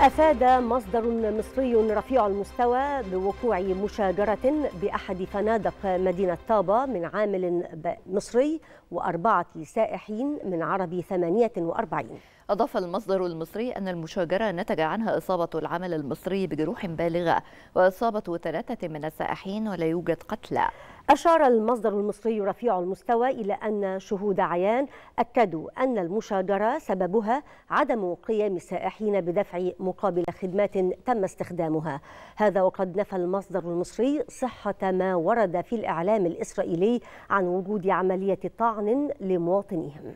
أفاد مصدر مصري رفيع المستوى بوقوع مشاجرة بأحد فنادق مدينة طابة من عامل مصري وأربعة سائحين من عربي 48 أضاف المصدر المصري أن المشاجرة نتج عنها إصابة العامل المصري بجروح بالغة وإصابة ثلاثة من السائحين ولا يوجد قتلى أشار المصدر المصري رفيع المستوى إلى أن شهود عيان أكدوا أن المشاجرة سببها عدم قيام السائحين بدفع مقابل خدمات تم استخدامها. هذا وقد نفى المصدر المصري صحة ما ورد في الإعلام الإسرائيلي عن وجود عملية طعن لمواطنيهم.